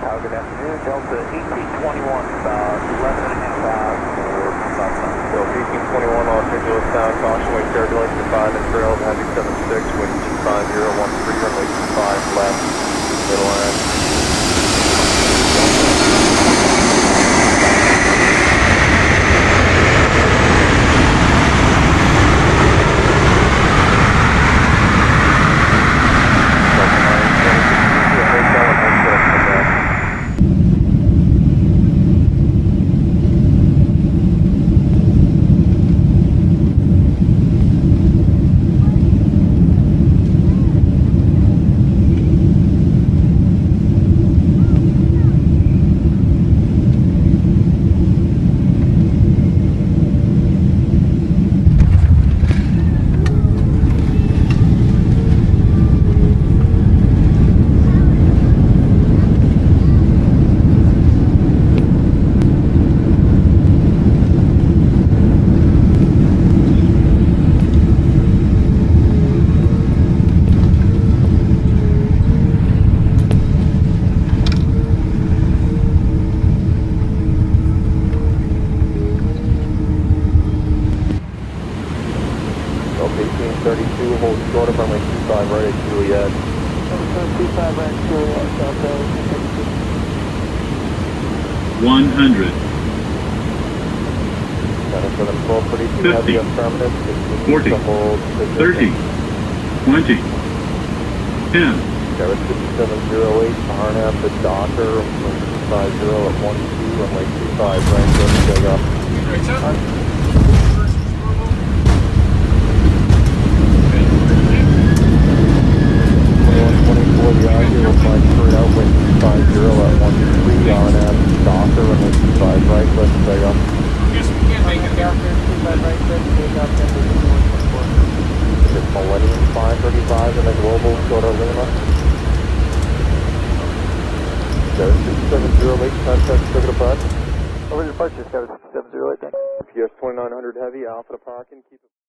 Uh, good afternoon, Delta 1821, about 11 and a half hours time. Delta 1821, Los Angeles Town, caution, turbulence, 5 and trail, heavy 76, wind 25013, runway 25 left, middle end. Thirty-two hold short of runway 25 right at Juliet. right at Juliet, Delta 100. Center for the pretty 50, affirmative, 40, 30, 20, 10. 7708, Arnab, the Docker, 250 at one 12, runway 25 right, go to takeoff. Right, sir. 50 at 13, Arnab to Docker, runway 25 right, go to take off. Delta 25 right, good, take off, Denver 2124. It's Millennium 535 and the Global Shorter Lima. Garrett 6708, contact Pacific Approach. Over to departure, Scout 6708, thanks. PS 2900 Heavy, Alpha to parking, keep it.